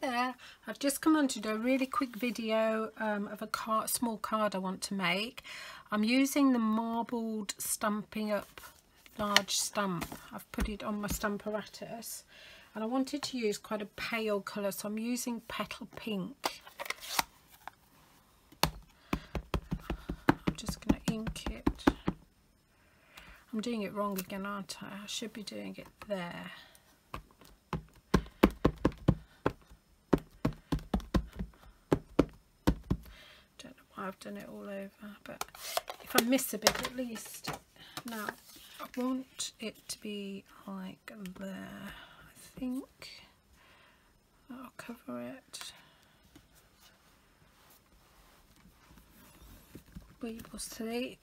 there, I've just come on to do a really quick video um, of a small card I want to make. I'm using the marbled Stampin' Up large stamp. I've put it on my Stamparatus and I wanted to use quite a pale colour so I'm using Petal Pink. I'm just going to ink it. I'm doing it wrong again aren't I? I should be doing it there. I've done it all over but if I miss a bit at least. Now I want it to be like there I think. I'll cover it. We will see.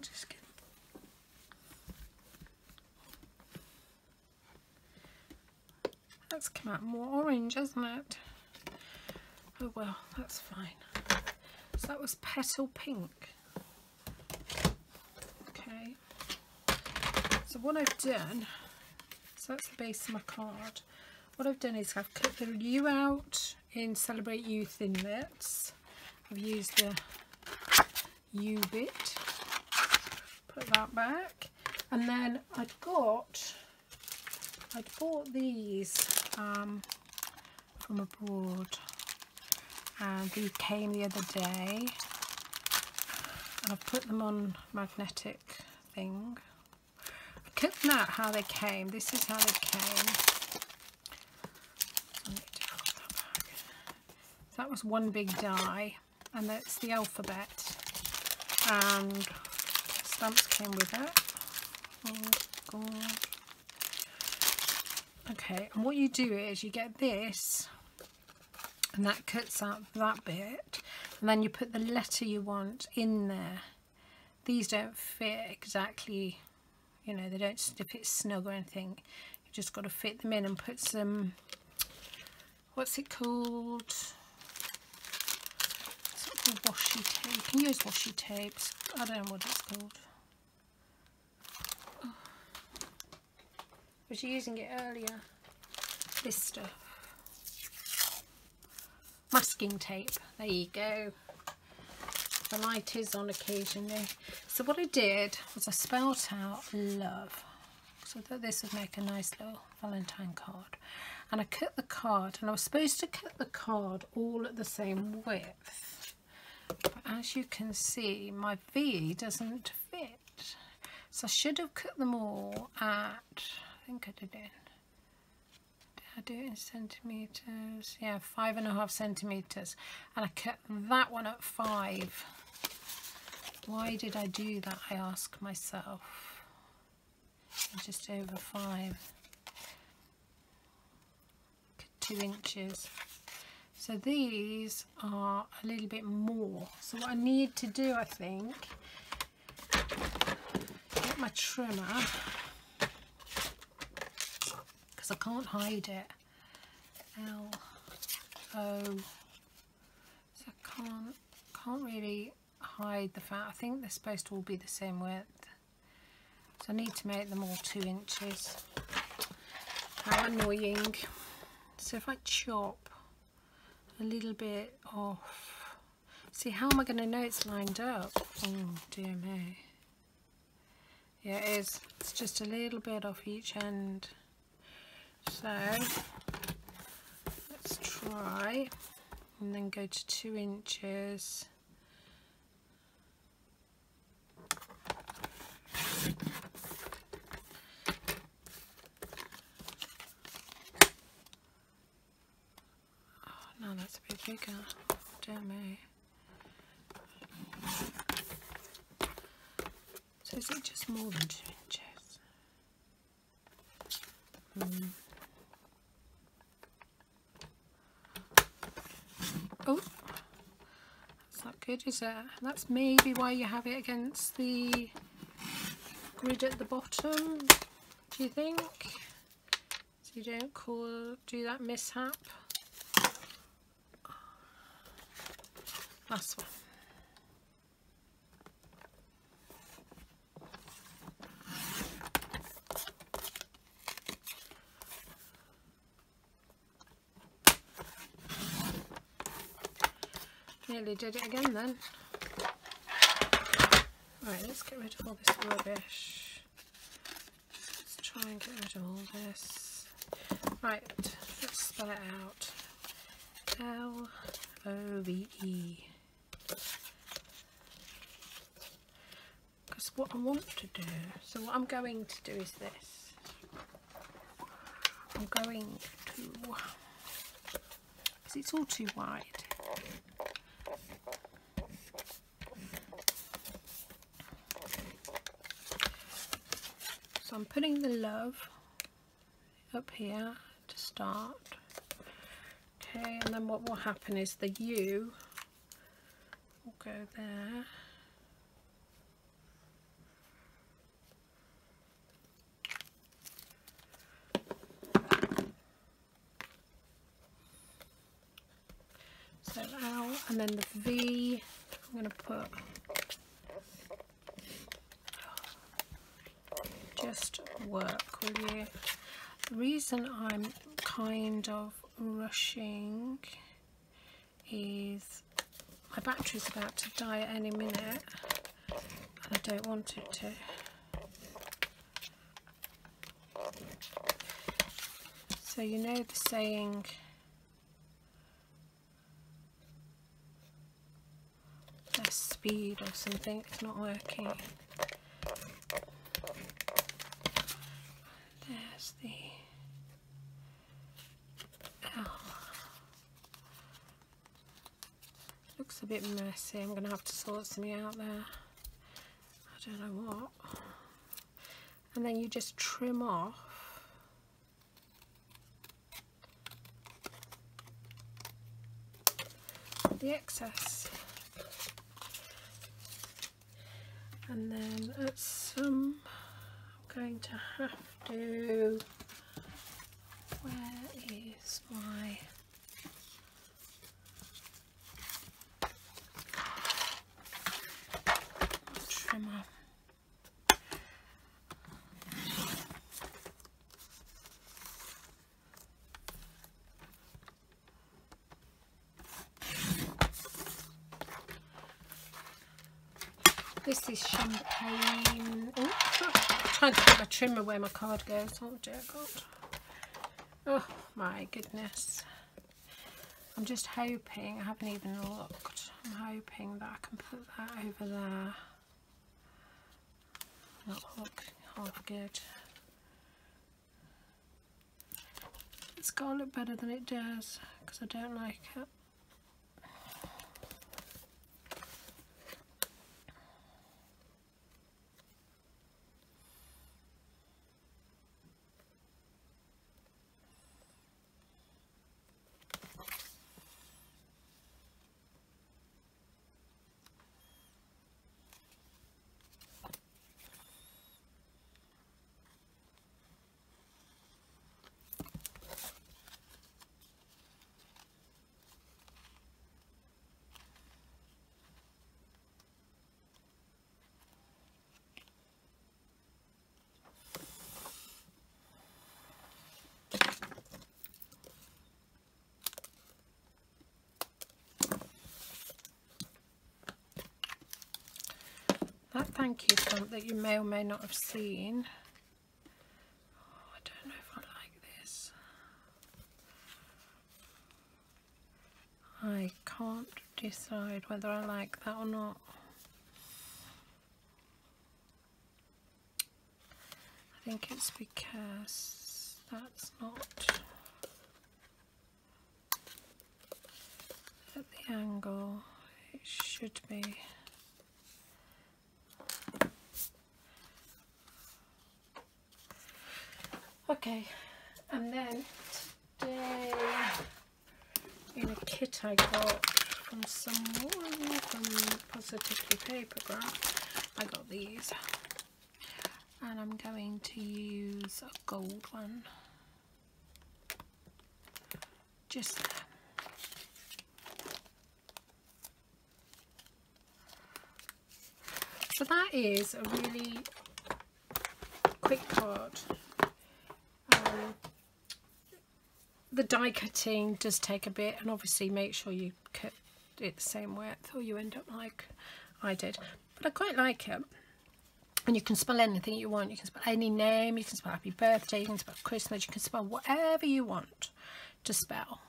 Just that's come out more orange hasn't it Oh well, that's fine. So that was Petal Pink. Okay. So what I've done, so that's the base of my card. What I've done is I've cut the U out in Celebrate You Thinlits. I've used the U bit. Put that back. And then I've got, I'd bought these um, from abroad Um, and these came the other day. And I've put them on magnetic thing. I cut them out how they came. This is how they came. That was one big die. And that's the alphabet. And stamps came with it. Oh okay and what you do is you get this and that cuts out that bit. And then you put the letter you want in there. These don't fit exactly you know they don't fit snug or anything. You just got to fit them in and put some what's it called? Washi tape. You can use washi tapes. I don't know what it's called. Oh. was using it earlier? This stuff masking tape. There you go. The light is on occasionally. So what I did was I spelt out love. So that this would make a nice little valentine card. And I cut the card and I was supposed to cut the card all at the same width. But as you can see my V doesn't fit. So I should have cut them all at I think I did it I do it in centimetres, yeah, five and a half centimetres. And I cut that one at five. Why did I do that, I ask myself. Just over five. Two inches. So these are a little bit more. So what I need to do, I think, get my trimmer I can't hide it. L O. So I can't can't really hide the fact. I think they're supposed to all be the same width. So I need to make them all two inches. How annoying. So if I chop a little bit off. See, how am I going to know it's lined up? Oh, dear me. Yeah, it is. It's just a little bit off each end. So let's try and then go to two inches. Oh, no, that's a bit bigger. Damn me. So is it just more than two inches? Hmm. Oh, that's not good, is it? That's maybe why you have it against the grid at the bottom, do you think? So you don't call, do that mishap. Last one. Nearly did it again then. Right, let's get rid of all this rubbish. Let's try and get rid of all this. Right, let's spell it out. L O V E. Because what I want to do, so what I'm going to do is this. I'm going to, because it's all too wide. So I'm putting the love up here to start. Okay, and then what will happen is the U will go there. So L and then the V I'm going to put just work will you? The reason I'm kind of rushing is my battery's about to die at any minute and I don't want it to. So you know the saying less speed or something it's not working the looks a bit messy. I'm gonna have to sort something out there. I don't know what. And then you just trim off. The excess. And then at some I'm going to have to where is my trimmer This is champagne. Trying to put my trimmer where my card goes. Oh dear God. Oh my goodness. I'm just hoping, I haven't even looked, I'm hoping that I can put that over there. Not look half good. It's got to look better than it does because I don't like it. Thank you stamp that you may or may not have seen. Oh, I don't know if I like this. I can't decide whether I like that or not. I think it's because that's not at the angle it should be. Okay, and then today in a kit I got from someone from Positively Papergraph, I got these. And I'm going to use a gold one. Just. So that is a really quick card the die cutting does take a bit and obviously make sure you cut it the same width or you end up like I did but I quite like it. And you can spell anything you want. You can spell any name. You can spell happy birthday. You can spell Christmas. You can spell whatever you want to spell.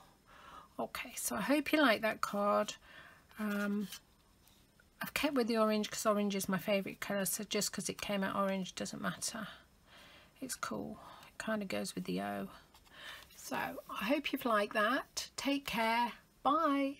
Okay so I hope you like that card. Um, I've kept with the orange because orange is my favourite colour so just because it came out orange doesn't matter. It's cool. It kind of goes with the O so I hope you've liked that. Take care. Bye